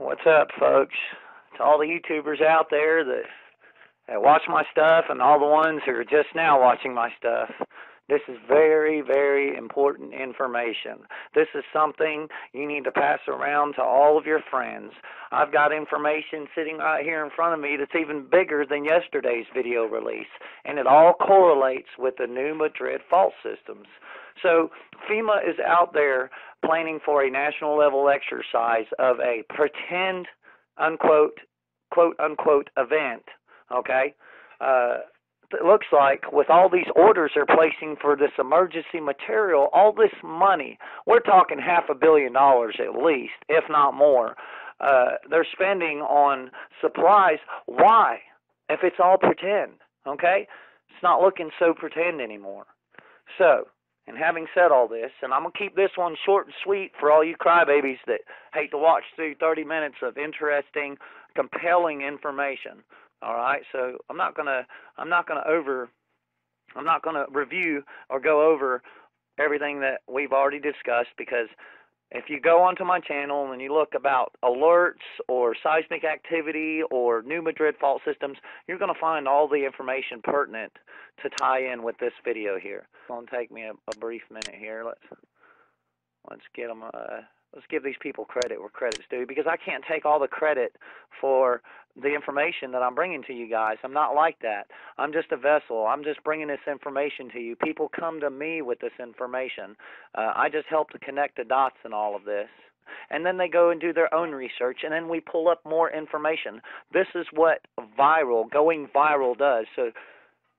What's up, folks? To all the YouTubers out there that, that watch my stuff and all the ones who are just now watching my stuff, this is very, very important information. This is something you need to pass around to all of your friends. I've got information sitting right here in front of me that's even bigger than yesterday's video release, and it all correlates with the new Madrid fault systems. So FEMA is out there planning for a national level exercise of a pretend unquote quote unquote event. Okay. Uh, it looks like with all these orders they're placing for this emergency material, all this money, we're talking half a billion dollars at least, if not more, uh, they're spending on supplies. Why? If it's all pretend, okay? It's not looking so pretend anymore. So, and having said all this, and I'm going to keep this one short and sweet for all you crybabies that hate to watch through 30 minutes of interesting, compelling information. All right, so I'm not gonna I'm not gonna over I'm not gonna review or go over everything that we've already discussed because if you go onto my channel and you look about alerts or seismic activity or new Madrid fault systems, you're going to find all the information pertinent to tie in with this video here. It's going to take me a, a brief minute here. Let's let's get them. Uh, let's give these people credit where credit's due because I can't take all the credit for the information that I'm bringing to you guys. I'm not like that. I'm just a vessel. I'm just bringing this information to you. People come to me with this information. Uh, I just help to connect the dots in all of this. And then they go and do their own research, and then we pull up more information. This is what viral, going viral does. So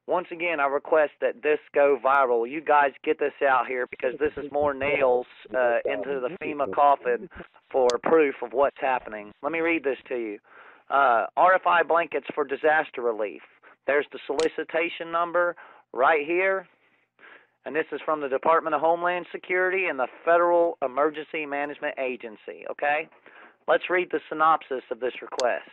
once again, I request that this go viral. You guys get this out here because this is more nails uh, into the FEMA coffin for proof of what's happening. Let me read this to you. Uh, RFI blankets for disaster relief. There's the solicitation number right here. And this is from the Department of Homeland Security and the Federal Emergency Management Agency, okay? Let's read the synopsis of this request.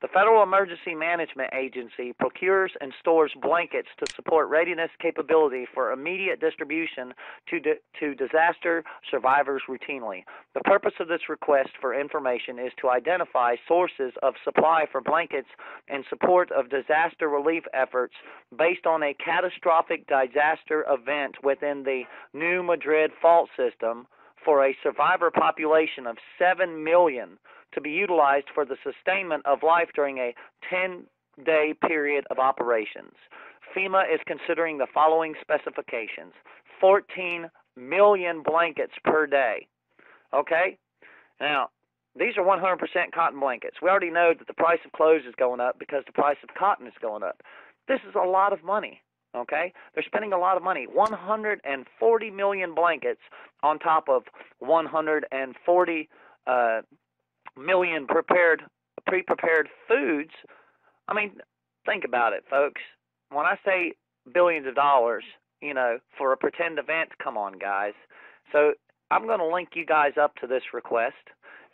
The Federal Emergency Management Agency procures and stores blankets to support readiness capability for immediate distribution to, di- to disaster survivors routinely. The purpose of this request for information is to identify sources of supply for blankets in support of disaster relief efforts based on a catastrophic disaster event within the New Madrid fault system for a survivor population of 7 million to be utilized for the sustainment of life during a 10 day period of operations. FEMA is considering the following specifications 14 million blankets per day. Okay? Now, these are 100% cotton blankets. We already know that the price of clothes is going up because the price of cotton is going up. This is a lot of money. Okay? They're spending a lot of money. 140 million blankets on top of 140 uh, million prepared pre-prepared foods. I mean, think about it, folks. When I say billions of dollars, you know, for a pretend event, come on, guys. So I'm going to link you guys up to this request,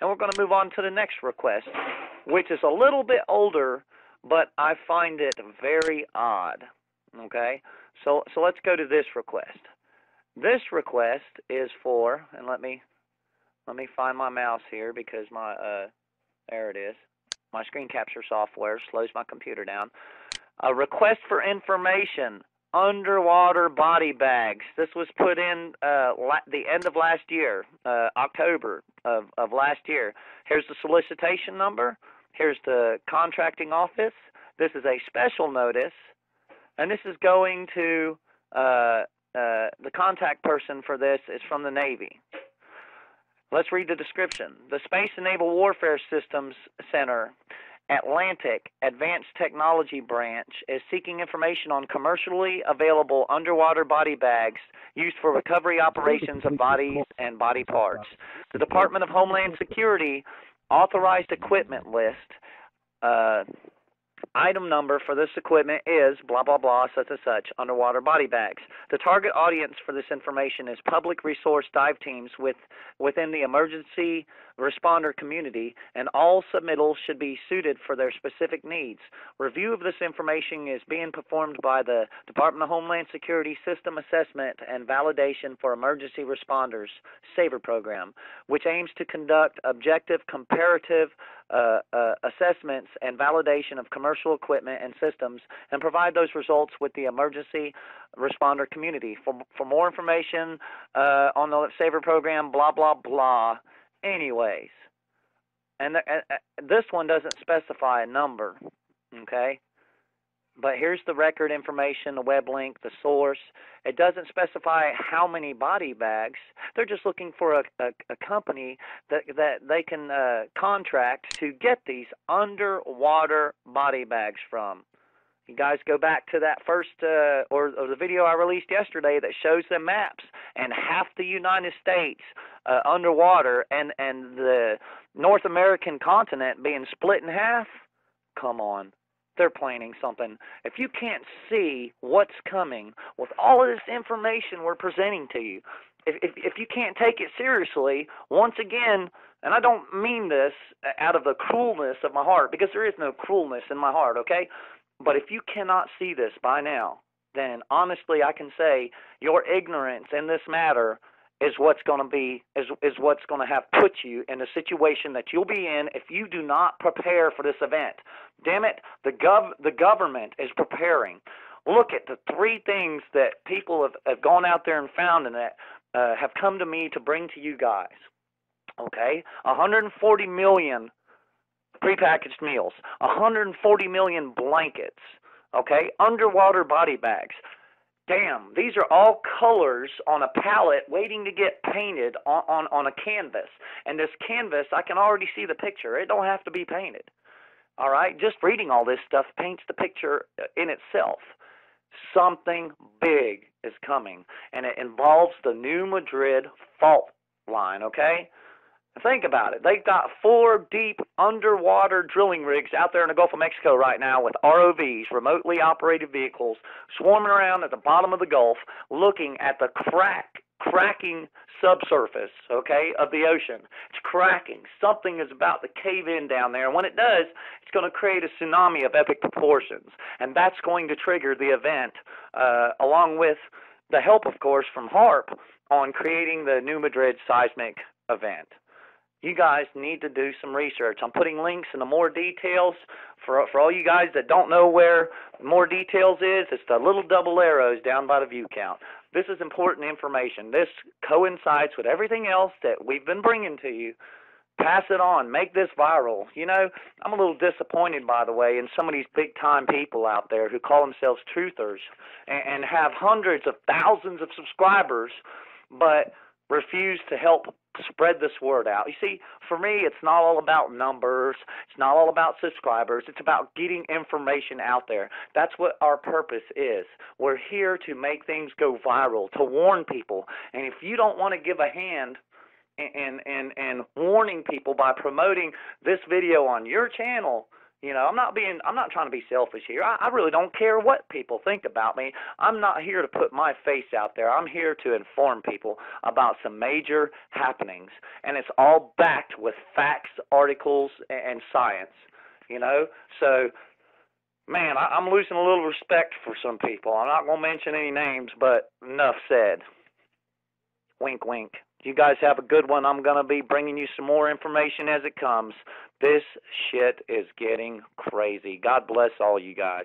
and we're going to move on to the next request, which is a little bit older, but I find it very odd. Okay, so so let's go to this request. This request is for, and let me let me find my mouse here because my uh there it is. My screen capture software slows my computer down. A request for information underwater body bags. This was put in uh, the end of last year, uh, October of, of last year. Here's the solicitation number. Here's the contracting office. This is a special notice and this is going to uh, uh, the contact person for this is from the Navy. Let's read the description. The Space and Naval Warfare Systems Center, Atlantic Advanced Technology Branch, is seeking information on commercially available underwater body bags used for recovery operations of bodies and body parts. The Department of Homeland Security authorized equipment list. Uh, Item number for this equipment is blah blah blah such and such underwater body bags. The target audience for this information is public resource dive teams with within the emergency responder community, and all submittals should be suited for their specific needs. Review of this information is being performed by the Department of Homeland Security System Assessment and Validation for Emergency Responders SAVER program, which aims to conduct objective comparative uh, uh, assessments and validation of commercial equipment and systems and provide those results with the emergency responder community. For, for more information uh, on the SAVER program, blah, blah, blah. Anyways, and the, uh, this one doesn't specify a number, okay? But here's the record information, the web link, the source. It doesn't specify how many body bags. They're just looking for a, a, a company that that they can uh, contract to get these underwater body bags from. You guys go back to that first uh, or, or the video I released yesterday that shows the maps and half the United States uh, underwater and and the North American continent being split in half. Come on, they're planning something. If you can't see what's coming with all of this information we're presenting to you, if, if, if you can't take it seriously, once again, and I don't mean this out of the cruelness of my heart, because there is no cruelness in my heart, okay? But if you cannot see this by now, then honestly, I can say your ignorance in this matter is what's going to be is is what's going to have put you in a situation that you'll be in if you do not prepare for this event. Damn it, the gov the government is preparing. Look at the three things that people have, have gone out there and found and that uh, have come to me to bring to you guys. Okay, 140 million prepackaged meals, 140 million blankets. Okay, underwater body bags, damn, these are all colors on a palette waiting to get painted on, on, on a canvas. And this canvas, I can already see the picture. It don't have to be painted. All right, just reading all this stuff paints the picture uh, in itself. Something big is coming, and it involves the New Madrid fault line, okay? Think about it. They've got four deep underwater drilling rigs out there in the Gulf of Mexico right now with ROVs, remotely operated vehicles, swarming around at the bottom of the Gulf looking at the crack, cracking subsurface, okay, of the ocean. It's cracking. Something is about to cave in down there. And when it does, it's going to create a tsunami of epic proportions. And that's going to trigger the event, uh, along with the help, of course, from HAARP on creating the New Madrid seismic event you guys need to do some research. I'm putting links in the more details for for all you guys that don't know where more details is. It's the little double arrows down by the view count. This is important information. This coincides with everything else that we've been bringing to you. Pass it on. Make this viral. You know, I'm a little disappointed, by the way, in some of these big time people out there who call themselves truthers and, and have hundreds of thousands of subscribers, but refuse to help spread this word out. You see, for me, it's not all about numbers. It's not all about subscribers. It's about getting information out there. That's what our purpose is. We're here to make things go viral, to warn people. And if you don't want to give a hand and and and warning people by promoting this video on your channel, you know, I'm not being, I'm not trying to be selfish here. I, I really don't care what people think about me. I'm not here to put my face out there. I'm here to inform people about some major happenings, and it's all backed with facts, articles, and, science. You know, so man, I, I'm losing a little respect for some people. I'm not going to mention any names, but enough said. Wink, wink. You guys have a good one. I'm going to be bringing you some more information as it comes. This shit is getting crazy. God bless all you guys.